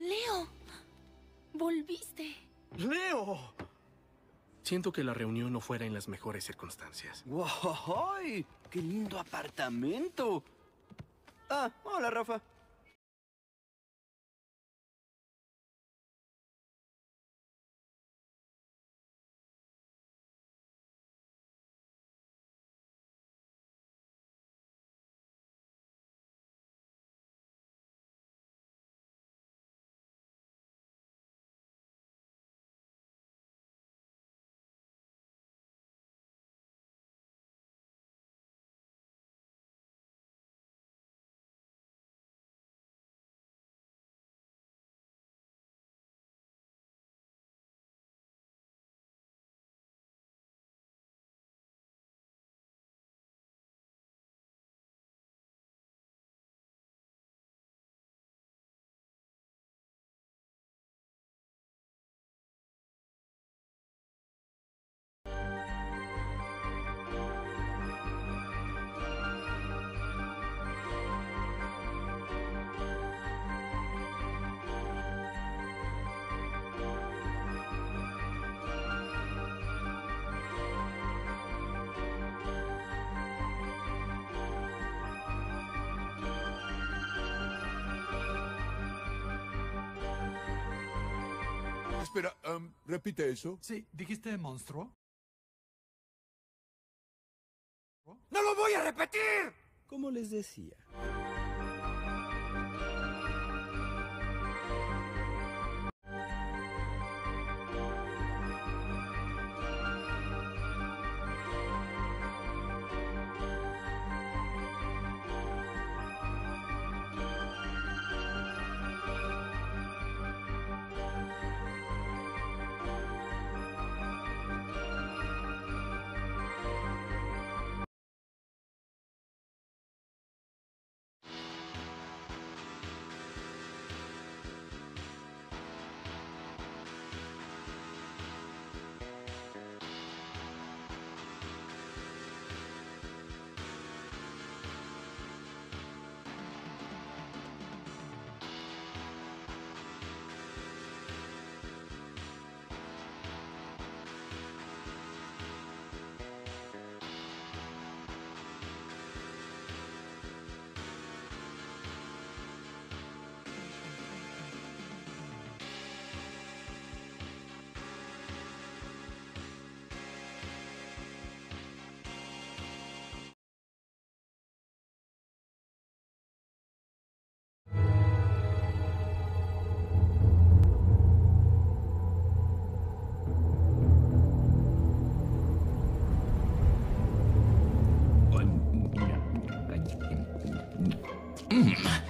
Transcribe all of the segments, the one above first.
Leo, volviste. ¡Leo! Siento que la reunión no fuera en las mejores circunstancias. ¡Wow! ¡Qué lindo apartamento! Ah, hola, Rafa. Espera, em, repite eso. Sí, ¿dijiste monstruo? ¡No lo voy a repetir! Como les decía.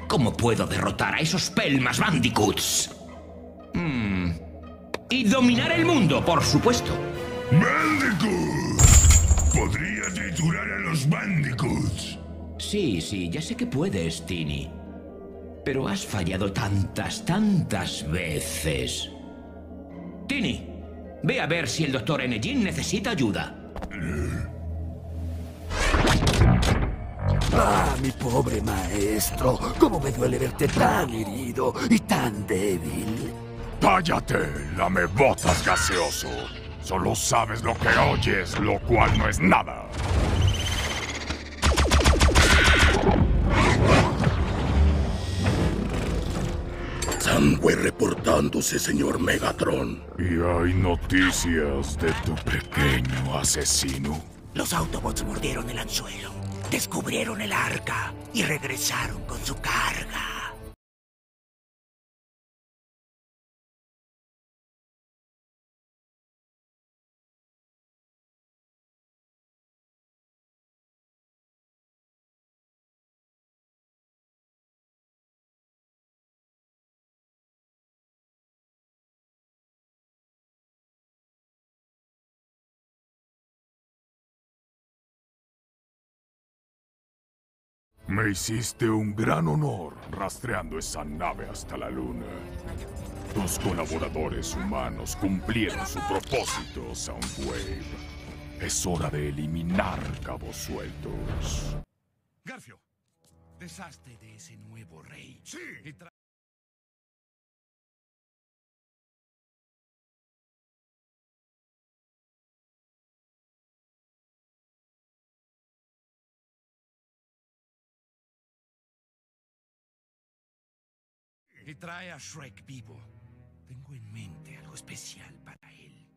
¿Cómo puedo derrotar a esos Pelmas Bandicoots? Mm. Y dominar el mundo, por supuesto. ¡Bandicoots! Podría triturar a los Bandicoots. Sí, sí, ya sé que puedes, Tini. Pero has fallado tantas, tantas veces. Tini, ve a ver si el doctor Enejin necesita ayuda. Ah, mi pobre maestro, cómo me duele verte tan herido y tan débil. ¡Cállate, lamebotas gaseoso! Solo sabes lo que oyes, lo cual no es nada. Sangüe reportándose, señor Megatron. Y hay noticias de tu pequeño asesino. Los Autobots mordieron el anzuelo, descubrieron el arca y regresaron con su carga. Me hiciste un gran honor rastreando esa nave hasta la luna. Tus colaboradores humanos cumplieron su propósito, Soundwave. Es hora de eliminar cabos sueltos. Garfio, deshazte de ese nuevo rey. Sí. Y trae a Shrek vivo. Tengo en mente algo especial para él.